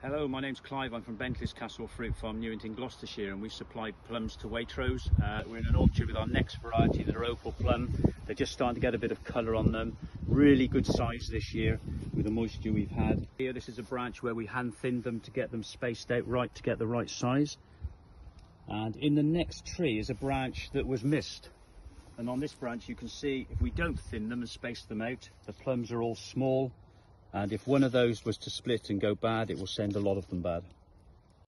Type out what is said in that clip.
Hello, my name's Clive. I'm from Bentley's Castle Fruit Farm, Newington, Gloucestershire, and we supply plums to Waitrose. Uh, we're in an orchard with our next variety, the opal plum. They're just starting to get a bit of colour on them. Really good size this year with the moisture we've had. Here, this is a branch where we hand thinned them to get them spaced out right to get the right size. And in the next tree is a branch that was missed. And on this branch, you can see if we don't thin them and space them out, the plums are all small and if one of those was to split and go bad, it will send a lot of them bad.